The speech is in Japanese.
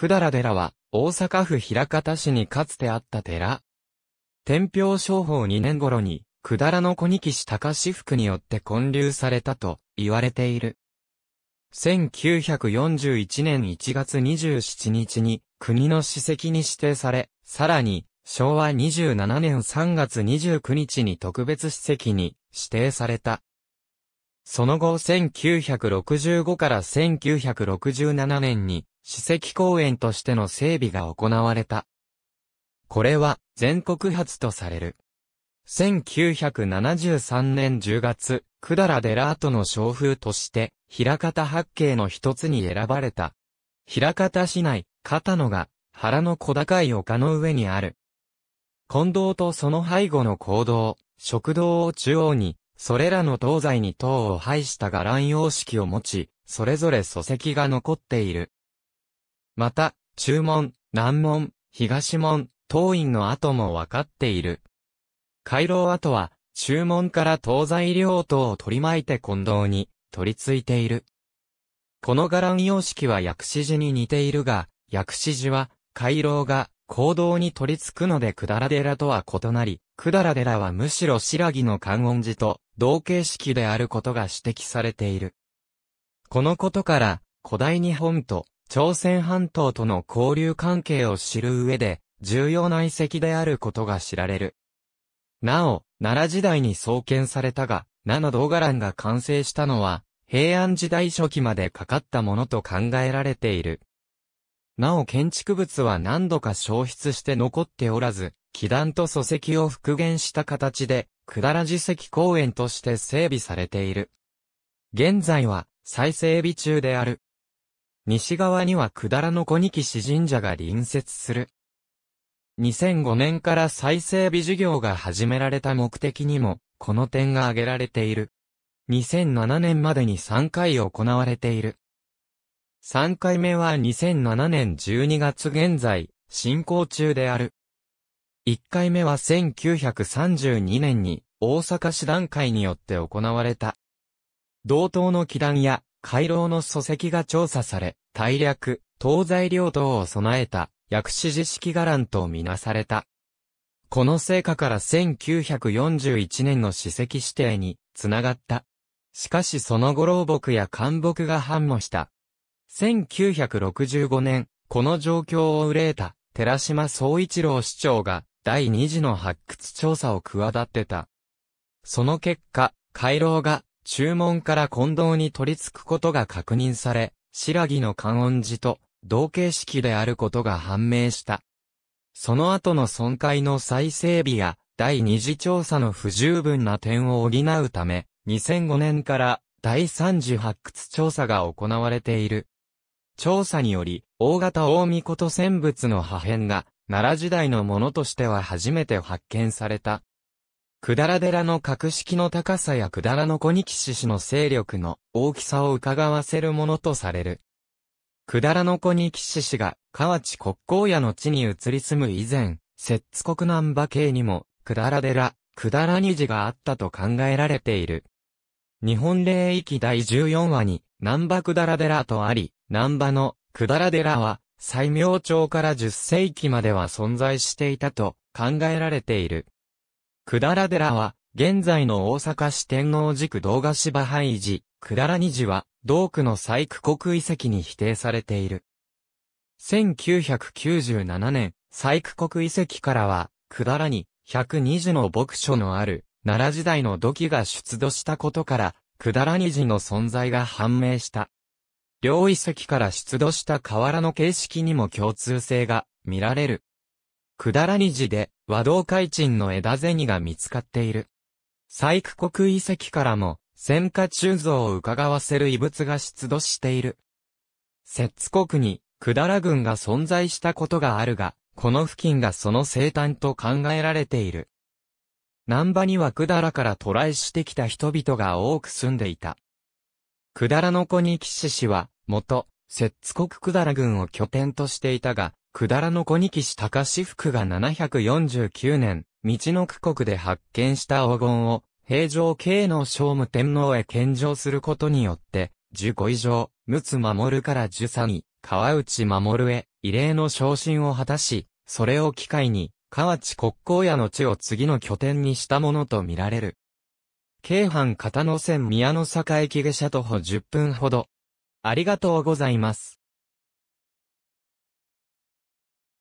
百済寺は、大阪府枚方市にかつてあった寺。天平商法2年頃に、百済の小に騎士高志福によって建立されたと言われている。1941年1月27日に国の史跡に指定され、さらに昭和27年3月29日に特別史跡に指定された。その後1965から1967年に史跡公園としての整備が行われた。これは全国初とされる。1973年10月、百済寺跡の小風として、平方八景の一つに選ばれた。平方市内、片野が、原の小高い丘の上にある。近道とその背後の行動、食堂を中央に、それらの東西に塔を配した伽藍様式を持ち、それぞれ礎石が残っている。また、中門、南門、東門、東院の跡もわかっている。回廊跡は、注文から東西両党を取り巻いて近道に取り付いている。この伽藍様式は薬師寺に似ているが、薬師寺は、回廊が行動に取り付くので百済寺とは異なり、百済寺はむしろ白木の観音寺と同形式であることが指摘されている。このことから、古代日本と朝鮮半島との交流関係を知る上で、重要な遺跡であることが知られる。なお、奈良時代に創建されたが、奈の銅伽藍が完成したのは、平安時代初期までかかったものと考えられている。なお建築物は何度か消失して残っておらず、祈壇と礎石を復元した形で、百済寺石公園として整備されている。現在は再整備中である。西側には百済の小に騎士神社が隣接する。2005年から再整備事業が始められた目的にも、この点が挙げられている。2007年までに3回行われている。3回目は2007年12月現在、進行中である。1回目は1932年に大阪市段階によって行われた。同等の祈壇や回廊の礎石が調査され、大略、東西両党を備えた薬師寺式伽藍とみなされた。この成果から1941年の史跡指定につながった。しかしその後老木や干木が繁茂した。1965年、この状況を憂えた寺島総一郎市長が第二次の発掘調査を企てた。その結果、回廊が注文から近道に取り付くことが確認され、白木の観音寺と同形式であることが判明した。その後の損壊の再整備や第二次調査の不十分な点を補うため、2005年から第三次発掘調査が行われている。調査により、大型大見事戦物の破片が、奈良時代のものとしては初めて発見された。百済寺の格式の高さや百済の小に騎士氏の勢力の大きさを伺わせるものとされる。百済の子に騎士氏が、河内国公屋の地に移り住む以前、摂津国南馬系にも、百済寺、百済虹があったと考えられている。日本霊域第14話に、南馬百済寺とあり、南馬の百済寺は、西明朝から10世紀までは存在していたと考えられている。百済寺は、現在の大阪市天王寺区動画芝廃寺、百済虹は、同区の細工国遺跡に否定されている。1997年、細工国遺跡からは、百済に120の牧所のある奈良時代の土器が出土したことから、百済虹の存在が判明した。両遺跡から出土した瓦の形式にも共通性が見られる。百済虹で和道海鎮の枝銭が見つかっている。細工国遺跡からも戦火鋳造を伺わせる遺物が出土している。摂津国に、百済軍が存在したことがあるが、この付近がその生誕と考えられている。南波には百済から渡来してきた人々が多く住んでいた。百済の子に騎士氏は、元、摂津国百済軍を拠点としていたが、百済の子に騎士高志福が749年、道の区国で発見した黄金を平城慶の聖武天皇へ献上することによって、十五以上、陸奥守から十三位、川内守へ、異例の昇進を果たし、それを機会に、河内国交屋の地を次の拠点にしたものとみられる。京阪片野線宮の坂駅下車徒歩10分ほど。ありがとうございます。